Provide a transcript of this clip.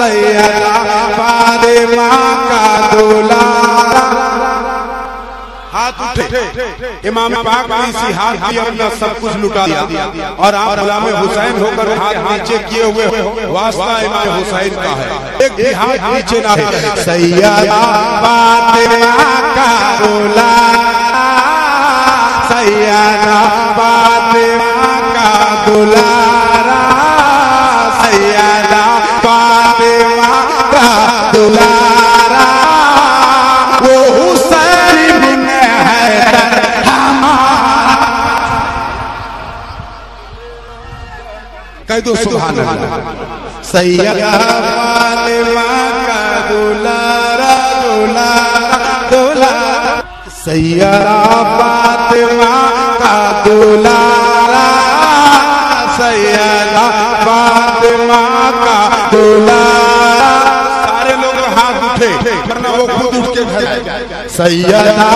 सैयदा फातिमा का दुलारा हाथ उठे इमाम पाक ने हाथ भी अपना सब कुछ लुटा दिया और आप गुलाम हुसैन होकर हाथ नीचे किए हुए हो वास्ता इमाम हुसैन का है एक भी हाथ नीचे ना है सैयदा फातिमा का दुलारा सैयदा फातिमा का दुलारा वो हुसैन बिन हैदर कह दो, सुभान अल्लाह। सैयदा का दुलारा दुलारा दुलारा सैयदा फातिमा का दुलारा सैयदा फातिमा का दुलारा उठे वरना वो खुद उठ के घर सैयदा